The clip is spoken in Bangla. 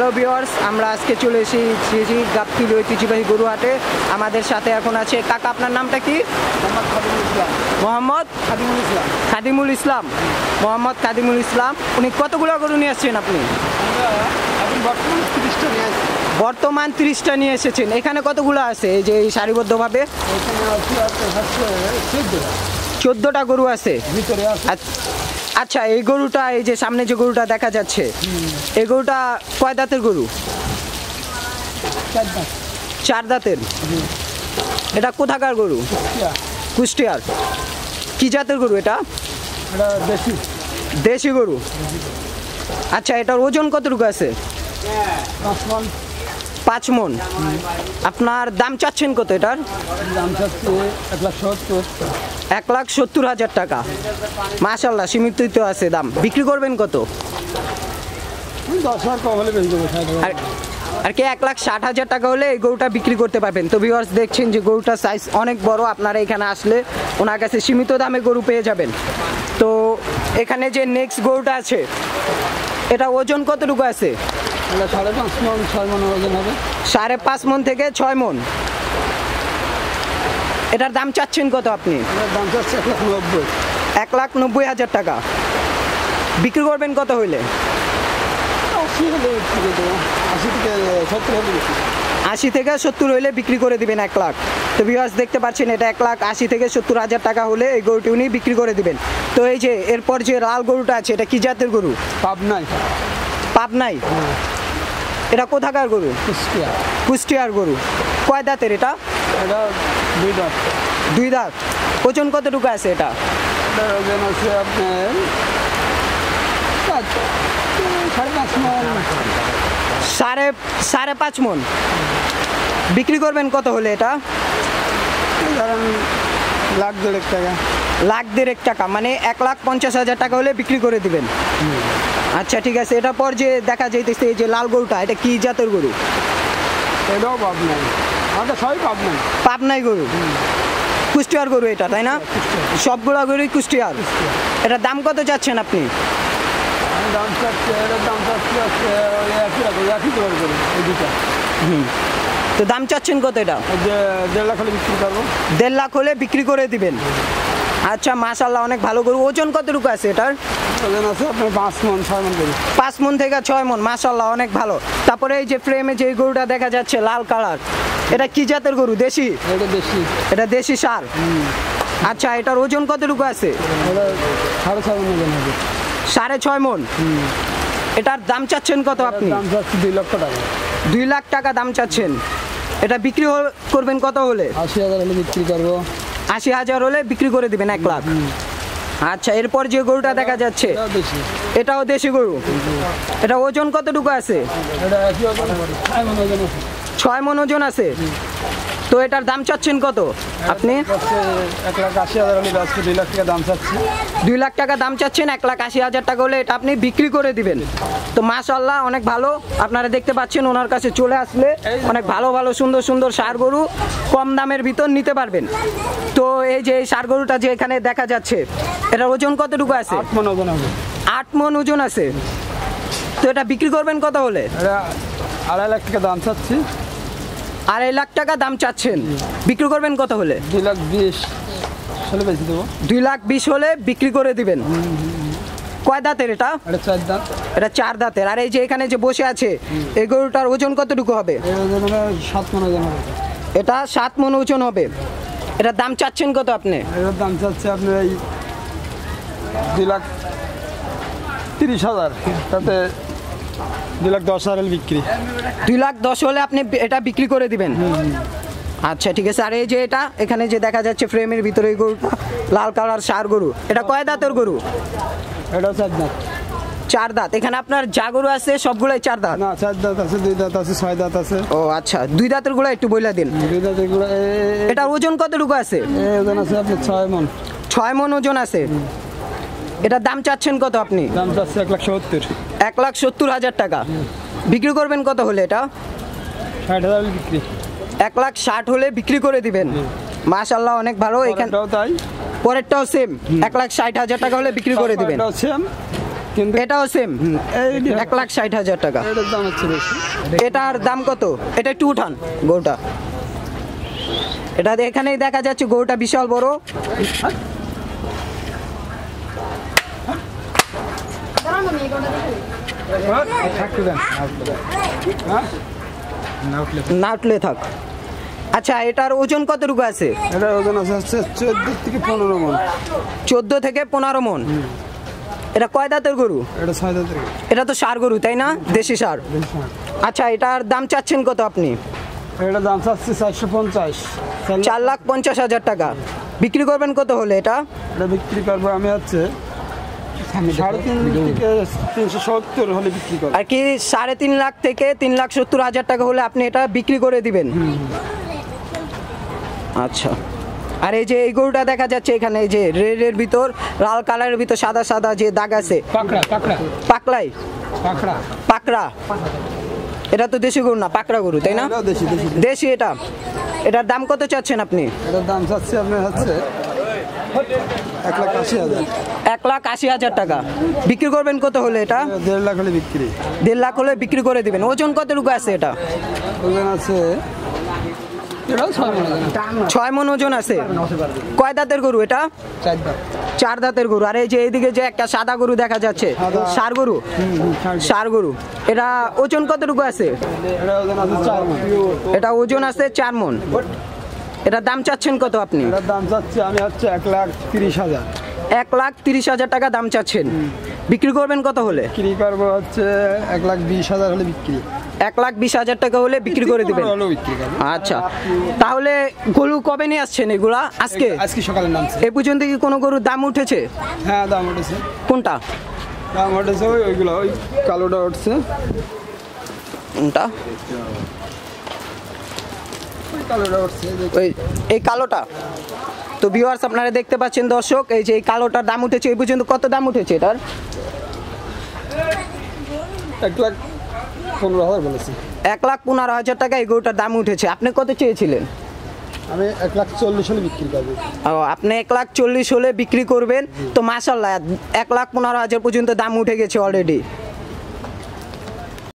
হ্যালো ভিওয়ার্স আমরা আজকে চলে এসেছি গাপ্তিল ঐতিহ্যবাহী গরুহাটে। আমাদের সাথে এখন আছে কাকা আপনার নামটা কি? মোহাম্মদ খাদিমুল ইসলাম। খাদিমুল ইসলাম। মোহাম্মদ খাদিমুল ইসলাম উনি কতগুলো গরু নিয়ে আসছেন আপনি? বর্তমান তিরিশটা নিয়ে বর্তমান তিরিশটা নিয়ে এসেছেন। এখানে কতগুলো আছে? এই যে এই সারিবদ্ধভাবে? চোদ্দোটা। গরু আছে। ভিতরে আছে। আচ- আচ্ছা এই গরুটা এই যে সামনে যে গরুটা দেখা যাচ্ছে এই গরুটা কয় দাঁতের গরু? চার দাঁতের। এটা কোথাকার গরু? কুষ্টিয়ার। কি জাতের গরু এটা? দেশি। গরু। আচ্ছা এটার ওজন কতটুকু আছে? পাঁচ মন। আপনার দাম চাচ্ছেন কত এটার? দাম চাচ্ছে এক লাখ সত্তর। এক লাখ সত্তর হাজার টাকা। মাশাল্লাহ সীমিতই তো আছে দাম। বিক্রি করবেন কত? আর আর কি এক লাখ ষাট হাজার টাকা হলে এই গরুটা বিক্রি করতে পারবেন? তো ভিউয়ার্স দেখছেন যে গরুটার সাইজ অনেক বড় আপনারা এখানে আসলে ওনার কাছে সীমিত দামে গরু পেয়ে যাবেন। তো এখানে যে নেক্সট গরুটা আছে এটা ওজন কতটুকু আছে? সাড়ে পাঁচ মন ছয় মন ওজন হবে। সাড়ে পাঁচ মন থেকে ছয় মন। এটার দাম চাচ্ছেন কত আপনি? দাম চাচ্ছে এক লাখ নব্বই। এক লাখ নব্বই হাজার টাকা। বিক্রি করবেন কত হইলে? আশি থেকে সত্তর হইলে বিক্রি করে দিবেন এক লাখ। তো ভিউয়ার্স দেখতে পাচ্ছেন এটা এক লাখ আশি থেকে সত্তর হাজার টাকা হলে এই গরুটি উনি বিক্রি করে দিবেন। তো এই যে এরপর যে লাল গরুটা আছে এটা কি জাতের গরু? পাবনাই। পাবনাই? এটা কোথাকার গরু? কুষ্টিয়া। কুষ্টিয়ার গরু। কয় দাঁতের এটা? এটা দুই দাঁত। দুই দাঁত? ওজন কতটুকু আছে এটা? ওজন আছে আপনার সাড়ে পাঁচ মন। সাড়ে সাড়ে পাঁচ মন। বিক্রি করবেন কত হলে এটা? ধরেন লাখ দেড়েক টাকা। লাখ দেড়েক টাকা মানে এক লাখ পঞ্চাশ হাজার টাকা হলে বিক্রি করে দিবেন। আচ্ছা ঠিক আছে এটা পর যে দেখা যাইতেছে এই যে লাল গরুটা এটা কি জাতের গরু? এটাও পাব নাই পাবনাই গরু। কুষ্টিয়ার গরু এটা তাই না? সবগুলা গরুই কুষ্টিয়ার। এটার দাম কত চাচ্ছেন আপনি? দাম চাচ্ছি দাম চাচ্ছি দুটা তো দাম চাচ্ছেন কত এটা? দেড় লাখ হলে বিক্রি করব। দেড় লাখ হলে বিক্রি করে দিবেন। আচ্ছা মাশাল্লাহ অনেক ভালো গরু। ওজন কতটুকু আছে এটার? ওজন আছে? আপনার পাঁচ মন ছয় মন করি। পাঁচ মন থেকে ছয় মন মাশাল্লাহ অনেক ভালো। তারপরে এই যে ফ্রেমে যে গরুটা দেখা যাচ্ছে লাল কালার এটা কি জাতের গরু? দেশি? এটা বেশি এটা দেশি সার? আচ্ছা এটার ওজন কতটুকু আছে? সাড়ে ছয় মন ওজন হবে। সাড়ে ছয় মন? এটার দাম চাচ্ছেন কত আপনি? দাম চাচ্ছি দুই লক্ষ টাকা। দুই লাখ টাকা দাম চাচ্ছেন। এটা বিক্রি করবেন কত হলে? আশি হাজার হলে বিক্রি করব। আশি হাজার হলে বিক্রি করে দিবেন এক লাখ। আচ্ছা এরপর যে গরুটা দেখা যাচ্ছে এটাও দেশি। গরু। এটা ওজন কতটুকু আছে? ছয় মন ওজন আছে। তো এটার দাম চাচ্ছেন কত? আপনি? এক লাখ আশি হাজার। হলে আজকে দুই লাখ টাকা দাম চাচ্ছি। দুই লাখ টাকা দাম চাচ্ছেন এক লাখ আশি হাজার টাকা হলে এটা আপনি বিক্রি করে দিবেন। তো মাশাল্লাহ অনেক ভালো। আপনারা দেখতে পাচ্ছেন ওনার কাছে চলে আসলে অনেক ভালো ভালো সুন্দর সুন্দর সার গরু কম দামের ভিতর নিতে পারবেন। তো এই যে এই সার গরুটা যে এখানে দেখা যাচ্ছে এটার ওজন কতটুকু আছে? আট মন ওজন হবে। আট মন ওজন আছে। তো এটা বিক্রি করবেন কত হলে? আড়াই লাখ টাকা দাম চাচ্ছি। আড়াই লাখ টাকা দাম চাচ্ছেন। বিক্রি করবেন কত হলে? দুই লাখ বিশ হলে বেশি দেবো। দুই লাখ বিশ হলে বিক্রি করে দিবেন। কয় দাঁতের এটা? এটা চার দাম এটা চার দাঁতের। আর এই যে এখানে যে বসে আছে এই গরুটার ওজন কতটুকু হবে? সাত মন ওজন হবে। এটা সাত মন ওজন হবে। এটার দাম চাচ্ছেন কত আপনি? এটার দাম চাচ্ছে আপনার এই দুই লাখ তিরিশ হাজার। তাতে দুই লাখ দশ হাজার বিক্রি। দুই লাখ দশ হলে আপনি এটা বিক্রি করে দিবেন? আচ্ছা ঠিক আছে। আর এই যে এটা এখানে যে দেখা যাচ্ছে ফ্রেমের ভিতরে এই গরুটা লাল কালার সার গরু। এটা কয় দাঁতের গরু? এটাও চার দাঁত। চার দাঁত। এখানে আপনার যা গরু আছে সবগুলোই চার দাঁত? না চার দাঁত আছে দুই দাঁত আছে ছয় দাঁত আছে। ও আচ্ছা। দুই দাঁতেরগুলো একটু বইলা দিন। দুই দাঁত এগুলো এ- এ- এটার ওজন কতটুকু আছে? ওজন আছে আপনার ছয় মন। ছয় মন ওজন আছে। এটার দাম চাচ্ছেন কত আপনি? দাম চাচ্ছে এক লাখ সত্তর। এক লাখ সত্তর হাজার টাকা। বিক্রি করবেন কত হলে এটা? ষাট হাজার বিক্রি। এক লাখ ষাট হলে বিক্রি করে দিবেন। মাশাল্লাহ অনেক ভালো। এখানে তাই। পরেরটাও সেম এক লাখ ষাট হাজার টাকা হলে বিক্রি করে দিবেন। এটাও সেম কিন্তু এটাও সেম এক লাখ ষাট হাজার টাকা। এটার দাম এটার কত? এটা একটু উঠান গরুটা। এটা এখানেই দেখা যাচ্ছে গরুটা বিশাল বড় থাকতে দেন হ্যাঁ না উঠলে থাক। আচ্ছা এটার ওজন কতটুকু আছে? এটার ওজন আছে হচ্ছে চোদ্দ থেকে পনেরো মন। চোদ্দ থেকে পনেরো মন? এটা কয় দাঁতের গরু? এটা ছয় দাঁতের এটা তো সার গরু তাই না? দেশি সার। আচ্ছা এটার দাম চাচ্ছেন কত আপনি? এটা দাম চাচ্ছি চারশো পঞ্চাশ। চার লাখ পঞ্চাশ হাজার টাকা। বিক্রি করবেন কত হলে এটা? এটা বিক্রি করব আমি হচ্ছে সাড়ে তিন থেকে তিনশো সত্তর হলে বিক্রি করব আর কি সাড়ে তিন লাখ থেকে তিন লাখ সত্তর হাজার টাকা হলে আপনি এটা বিক্রি করে দিবেন? আচ্ছা। আর এই যে এই গরুটা দেখা যাচ্ছে এখানে এই যে রেডের ভিতর লাল কালারের ভিতর সাদা সাদা যে দাগ আছে। পাকলাই পাকড়া। পাকড়া। এটা তো দেশি গরু না পাকড়া গরু তাই না? দেশি এটা। এটার দাম কত চাচ্ছেন আপনি? এটার দাম চাচ্ছি আপনার হচ্ছে এক লাখ আশি হাজার। টাকা। বিক্রি করবেন কত হলে এটা? দেড় লাখ হলে বিক্রি। দেড় লাখ হলে বিক্রি করে দিবেন। ওজন কতটুকু আছে এটা? ওজন আছে ছয় মন ওজন আছে। কয় দাঁতের গরু এটা? চার দাঁতের গরু। আর এই যে এইদিকে যে একটা সাদা গরু দেখা যাচ্ছে সার গরু? সার গরু। এটা ওজন কতটুকু আছে? এটা ওজন আছে চার মন। এটা দাম চাচ্ছেন কত আপনি? এটার দাম চাচ্ছি আমি হচ্ছে এক লাখ তিরিশ হাজার। এক লাখ তিরিশ হাজার টাকা দাম চাচ্ছেন। বিক্রি করবেন কত হলে? বিক্রি করব হচ্ছে এক লাখ বিশ হাজার হলে বিক্রি। এক লাখ বিশ হাজার টাকা হলে বিক্রি করে দিবেন। বিক্রি আচ্ছা। তাহলে গরু কবে নিয়ে আসছেন এগুলা? আজকে? আজকে সকালে নামছে এ পর্যন্ত কি কোনো গরুর দাম উঠেছে? হ্যাঁ দাম উঠেছে। কোনটা? দাম উঠেছে ওই ওইগুলো ওই কালোটা উঠছে। কোনটা ওই কালোটা উঠছে যে- ওই এই কালোটা। তো ভিউয়ার্স আপনারা দেখতে পাচ্ছেন দর্শক এই যে এই কালোটার দাম উঠেছে এই পর্যন্ত কত দাম উঠেছে এটার? এক লাখ পনেরো হাজার বলেছি। এক লাখ পনেরো হাজার টাকা এই গরুটার দাম উঠেছে। আপনি কত চেয়েছিলেন? আমি এক লাখ চল্লিশ হলে বিক্রি করব। ও, আপনি এক লাখ চল্লিশ হলে বিক্রি করবেন। তো মাসাল্লাহ এক লাখ পনেরো হাজার পর্যন্ত দাম উঠে গেছে অলরেডি